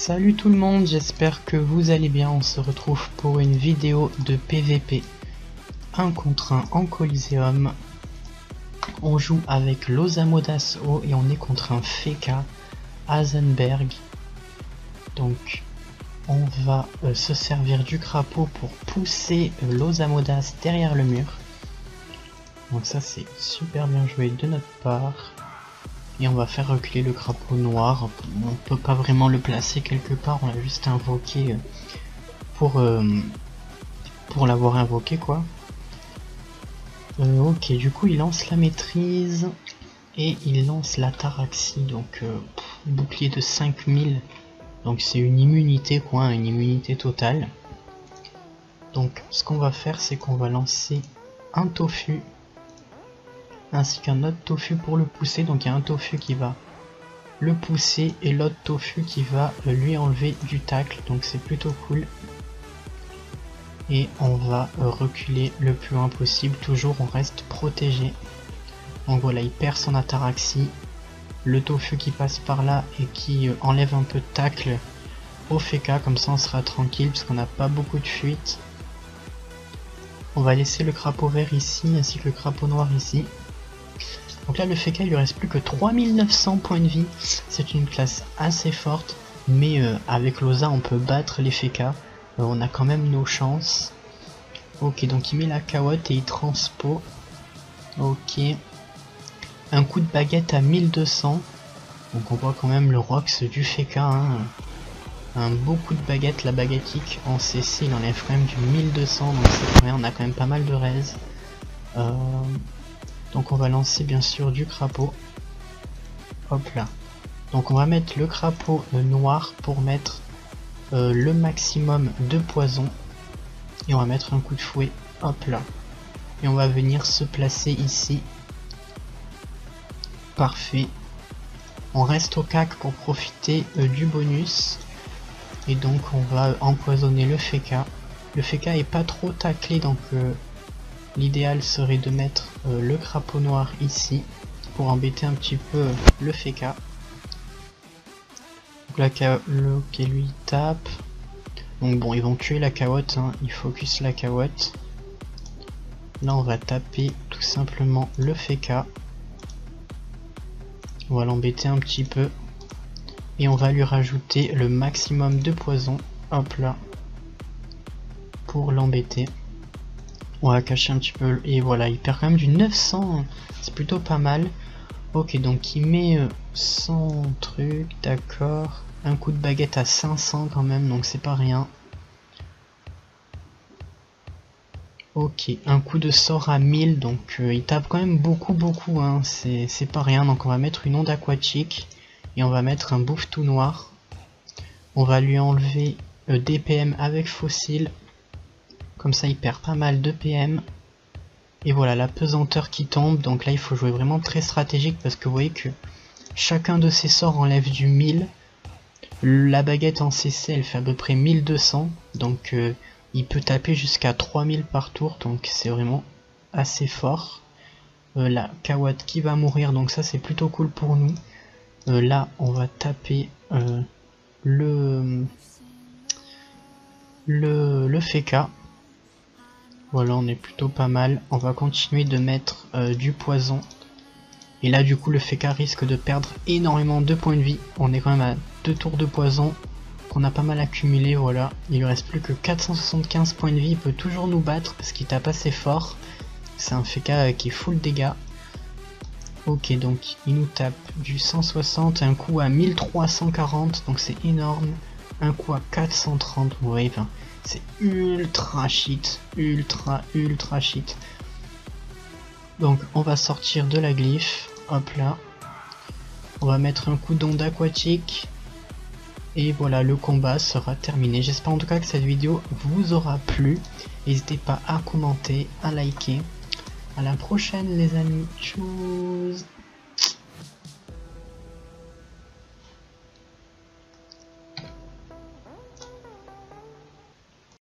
Salut tout le monde, j'espère que vous allez bien. On se retrouve pour une vidéo de PVP 1 contre 1 en Coliseum. On joue avec Lozamodas O et on est contre un Feka Hazenberg. Donc on va euh, se servir du crapaud pour pousser euh, Lozamodas derrière le mur. Donc ça c'est super bien joué de notre part. On va faire reculer le crapaud noir. On peut pas vraiment le placer quelque part, on l'a juste invoqué euh, pour, euh, pour l'avoir invoqué quoi. Euh, ok, du coup il lance la maîtrise et il lance la taraxie, donc bouclier de 5000. Donc c'est une immunité quoi, une immunité totale. Donc ce qu'on va faire c'est qu'on va lancer un tofu ainsi qu'un autre tofu pour le pousser. Donc il y a un tofu qui va le pousser et l'autre tofu qui va lui enlever du tacle. Donc c'est plutôt cool. Et on va reculer le plus loin possible. Toujours on reste protégé. Donc voilà, il perd son ataraxie. Le tofu qui passe par là et qui enlève un peu de tacle au Feka. Comme ça on sera tranquille parce qu'on n'a pas beaucoup de fuite. On va laisser le crapaud vert ici ainsi que le crapaud noir ici. Donc là le Feka il lui reste plus que 3900 points de vie. C'est une classe assez forte. Mais euh, avec Loza on peut battre les Feka. Euh, on a quand même nos chances. Ok donc il met la carotte et il transpo. Ok. Un coup de baguette à 1200. Donc on voit quand même le Rox du Feka. Hein. Un beau coup de baguette, la baguettique en CC il enlève quand même du 1200 donc c'est vrai on a quand même pas mal de res. Euh, donc on va lancer bien sûr du crapaud. Hop là. Donc on va mettre le crapaud euh, noir pour mettre euh, le maximum de poison. Et on va mettre un coup de fouet. Hop là. Et on va venir se placer ici. Parfait. On reste au cac pour profiter euh, du bonus. Et donc on va empoisonner le Feka. Le Feka est pas trop taclé donc L'idéal serait de mettre euh, le crapaud noir ici pour embêter un petit peu euh, le Feka. Donc là, le qui lui tape. Donc bon, ils vont tuer la carotte, hein. il focus la carotte. Là, on va taper tout simplement le Feka. On va l'embêter un petit peu. Et on va lui rajouter le maximum de poison. Hop là. Pour l'embêter. On va cacher un petit peu. Et voilà, il perd quand même du 900. C'est plutôt pas mal. Ok, donc il met 100 euh, trucs, d'accord. Un coup de baguette à 500 quand même, donc c'est pas rien. Ok, un coup de sort à 1000, donc euh, il tape quand même beaucoup, beaucoup, hein. c'est pas rien. Donc on va mettre une onde aquatique et on va mettre un bouffe tout noir. On va lui enlever le euh, DPM avec fossile comme ça, il perd pas mal de PM. Et voilà, la pesanteur qui tombe. Donc là, il faut jouer vraiment très stratégique parce que vous voyez que chacun de ces sorts enlève du 1000. La baguette en CC, elle fait à peu près 1200. Donc euh, il peut taper jusqu'à 3000 par tour. Donc c'est vraiment assez fort. Euh, la Kawat qui va mourir. Donc ça, c'est plutôt cool pour nous. Euh, là, on va taper le, le, le Feka. Voilà, on est plutôt pas mal. On va continuer de mettre euh, du poison. Et là, du coup, le Feka risque de perdre énormément de points de vie. On est quand même à deux tours de poison qu'on a pas mal accumulé. Voilà, il lui reste plus que 475 points de vie. Il peut toujours nous battre parce qu'il tape assez fort. C'est un Feka euh, qui est full dégâts. Ok, donc il nous tape du 160, un coup à 1340, donc c'est énorme. Un coup à 430, vous voyez, enfin, c'est ultra shit, ultra ultra shit. Donc on va sortir de la glyphe, hop là. On va mettre un coup d'onde aquatique. Et voilà, le combat sera terminé. J'espère en tout cas que cette vidéo vous aura plu. N'hésitez pas à commenter, à liker. À la prochaine les amis. Tchuss